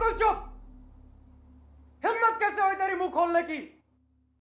बिल्कुल चुप। हिम्मत कैसे हो तेरी मुँह खोलने की?